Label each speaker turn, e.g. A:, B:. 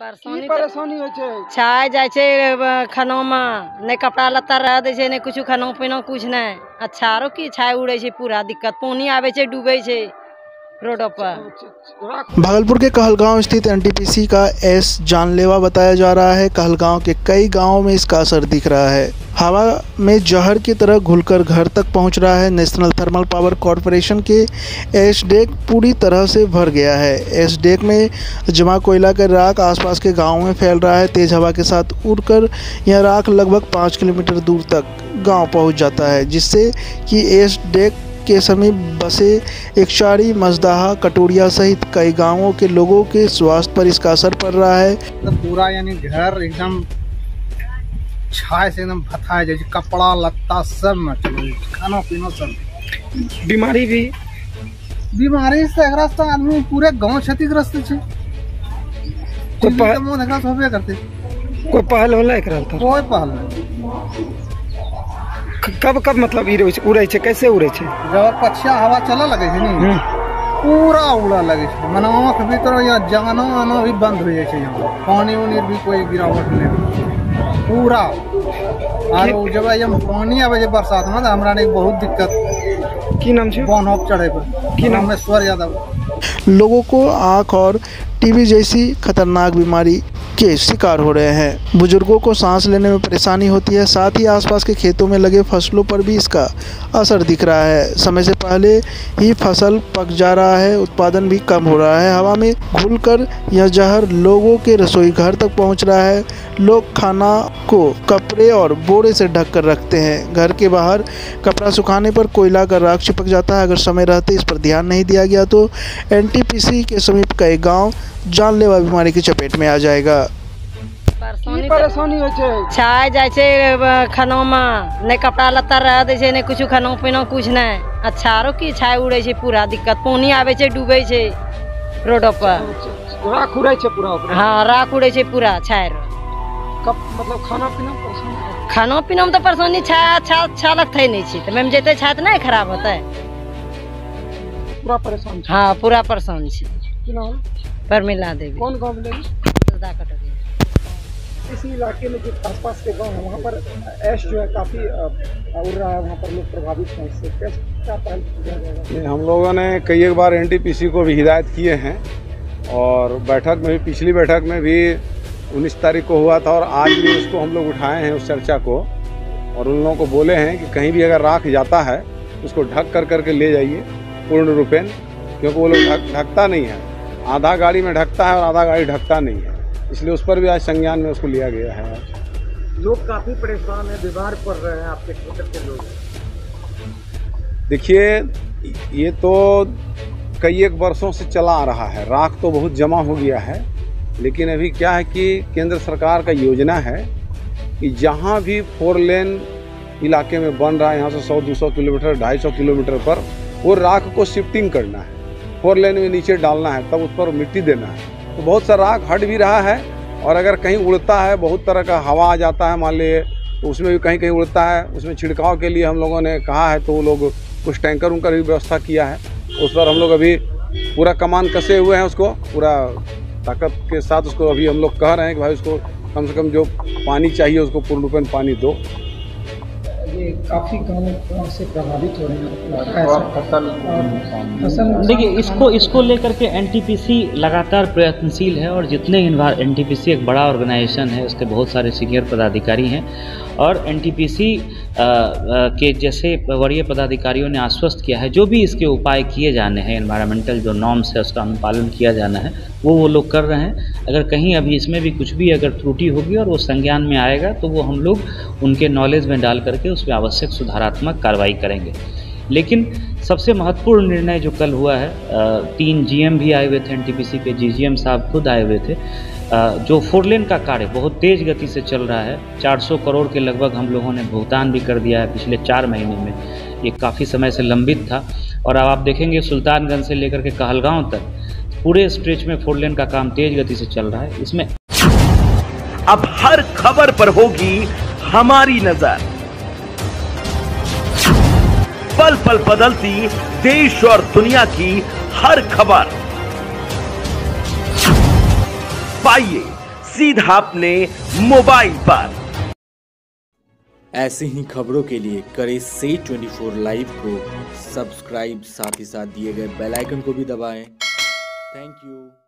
A: परेशानी खाना
B: परेशानी होइ छै?
A: छाय जाइ छै खानामे। नहि कपड़ा लत्ता रह दै छै नहि कुछ खाना पीना कुछ नहीं। अच्छा आरो की छाय उड़े छै पूरा दिक्कत। पानी आबे छै डूबे छै। रोडों पर।
C: भागलपुर के कहलगांव स्थित एनटीपीसी का एस जानलेवा बताया जा रहा है, कहलगांव के कई गाँवों में इसका असर दिख रहा है। हवा में जहर की तरह घुलकर घर तक पहुँच रहा है। नेशनल थर्मल पावर कॉरपोरेशन के एस डेक पूरी तरह से भर गया है। एस डेक में जमा कोयला का राख आसपास के गाँवों में फैल रहा है। तेज हवा के साथ उड़कर यह राख लगभग पाँच किलोमीटर दूर तक गाँव पहुँच जाता है, जिससे कि एस डेक के समीप बसे एकशारी मजदाहा कटोरिया सहित कई गाँवों के लोगों के स्वास्थ्य पर इसका असर पड़ रहा है।
B: तो पूरा यानी घर एकदम छाय से एकदम भथा जाइ छै कपड़ा लत्ता सब में चल खाना पीना सब।
D: बीमारी भी?
B: बीमारी से से आदमी पूरे गाँव क्षतिग्रस्त छै
D: कोई
B: पहल से होबे करते।
D: कोई पहल होला एकरा
B: कोई पहल नहीं।
D: कब कब मतलब ई उड़ै छै? कैसे उड़ै छै?
B: जब पछिया हवा चलऽ लगे छै नी
D: हम्म,
B: पूरा उड़ा लगे मने आँख भीतर या जाना आना भी बंद हो जाए यहाँ। पानी उनी भी कोई गिरावट नहीं पूरा। और जब हम पानी आवे बरसात में तो हमरा ने बहुत दिक्कत।
D: की नाम छै?
B: बन ऑफ़ चढ़े पर।
D: की नाम?
B: रामेश्वर यादव।
C: लोगों को आँख और टीबी जैसी खतरनाक बीमारी। के शिकार हो रहे हैं। बुज़ुर्गों को सांस लेने में परेशानी होती है, साथ ही आसपास के खेतों में लगे फ़सलों पर भी इसका असर दिख रहा है। समय से पहले ही फ़सल पक जा रहा है, उत्पादन भी कम हो रहा है। हवा में घुलकर यह जहर लोगों के रसोई घर तक पहुँच रहा है। लोग खाना को कपड़े और बोरे से ढक कर रखते हैं। घर के बाहर कपड़ा सुखाने पर कोयला का राख चिपक जाता है। अगर समय रहते इस पर ध्यान नहीं दिया गया तो एनटीपीसी के समीप कई गाँव जानलेवा बीमारी की चपेट में आ जाएगा।
A: परेशानी
B: की
A: तऽ
B: परेशानी होइ छै?
A: छाय जाइ छै खानामे नहि कपड़ा लत्ता रह दै छै नहि कुछ खाना पीना कुछ नहीं अच्छा आरो की छाय उड़े छै पूरा दिक्कत। पानी आवे छै डूबे छै रोडों पर।
B: राख उड़े छै पूरा
A: हाँ राख उड़े छै पूरा छाय रो।
B: कब मतलब खाना पीना परेशानी
A: खाना पीना में तो परेशानी छाय अच्छा अच्छा लगते नहीं छै। तऽ जेते छाय तऽ नहीं खराब होते।
B: पूरा परेशान
A: हाँ पूरा परेशान छी।
B: नाम?
A: परमिला देवी।
B: कौन गाँव में
A: सदा कटोरी।
B: इसी इलाके में जो आसपास के गाँव है वहाँ पर ऐश जो है काफ़ी उड़ रहा है वहाँ पर लोग प्रभावित हैं इससे। कैसे क्या पहल किया जाएगा?
E: हम लोगों ने कई एक बार एनटीपीसी को भी हिदायत किए हैं और बैठक में भी पिछली बैठक में भी उन्नीस तारीख को हुआ था और आज भी उसको हम लोग उठाए हैं उस चर्चा को और उन लोगों को बोले हैं कि कहीं भी अगर राख जाता है उसको ढक कर करके ले जाइए पूर्ण रूपेण क्योंकि वो लोग ढक ढकता नहीं है। आधा गाड़ी में ढकता है और आधा गाड़ी ढकता नहीं है। इसलिए उस पर भी आज संज्ञान में उसको लिया गया है। आज
B: लोग काफ़ी परेशान है बीमार पड़ रहे हैं आपके क्षेत्र के लोग।
E: देखिए ये तो कई एक वर्षों से चला आ रहा है। राख तो बहुत जमा हो गया है लेकिन अभी क्या है कि केंद्र सरकार का योजना है कि जहाँ भी फोर लेन इलाके में बन रहा है यहाँ से 100-200 किलोमीटर 250 किलोमीटर पर वो राख को शिफ्टिंग करना है। फोर लेन में नीचे डालना है, तब उस पर मिट्टी देना है। तो बहुत सा राख हट भी रहा है, और अगर कहीं उड़ता है, बहुत तरह का हवा आ जाता है, मान लीजिए तो उसमें भी कहीं कहीं उड़ता है, उसमें छिड़काव के लिए हम लोगों ने कहा है तो वो लोग कुछ टैंकर उनकर भी व्यवस्था किया है। उस पर हम लोग अभी पूरा कमान कसे हुए हैं उसको, पूरा ताकत के साथ उसको अभी हम लोग कह रहे हैं कि भाई उसको कम से कम जो पानी चाहिए, उसको पूर्ण रूपेण पानी दो।
B: ये काफ़ी गाँव से प्रभावित हो रहे हैं। फ़सल फ़सल
F: देखिए इसको इसको लेकर के एनटीपीसी लगातार प्रयत्नशील है और जितने एनटीपीसी एक बड़ा ऑर्गेनाइजेशन है उसके बहुत सारे सीनियर पदाधिकारी हैं। और एनटीपीसी के जैसे वरीय पदाधिकारियों ने आश्वस्त किया है, जो भी इसके उपाय किए जाने हैं इन्वायरमेंटल जो नॉर्म्स है, उसका अनुपालन किया जाना है, वो वो लोग कर रहे हैं। अगर कहीं अभी इसमें भी कुछ भी अगर त्रुटि होगी और वो संज्ञान में आएगा तो वो हम लोग उनके नॉलेज में डाल करके उस पर आवश्यक सुधारात्मक कार्रवाई करेंगे। लेकिन सबसे महत्वपूर्ण निर्णय जो कल हुआ है तीन जीएम भी आए हुए थे एनटीपीसी के जीजीएम साहब खुद आए हुए थे। जो फोर लेन का कार्य बहुत तेज़ गति से चल रहा है 400 करोड़ के लगभग हम लोगों ने भुगतान भी कर दिया है पिछले चार महीने में। ये काफ़ी समय से लंबित था। और अब आप देखेंगे सुल्तानगंज से लेकर के कहलगांव तक, पूरे स्ट्रेच में फोर लेन का काम तेज़ गति से चल रहा है। इसमें
G: अब हर खबर पर होगी हमारी नज़र। पल पल बदलती देश और दुनिया की हर खबर। पाइए, सीधा अपने मोबाइल पर।
H: ऐसे ही खबरों के लिए करें से 24 लाइव को सब्सक्राइब, साथ ही साथ दिए गए बेल आइकन को भी दबाएँ। Thank you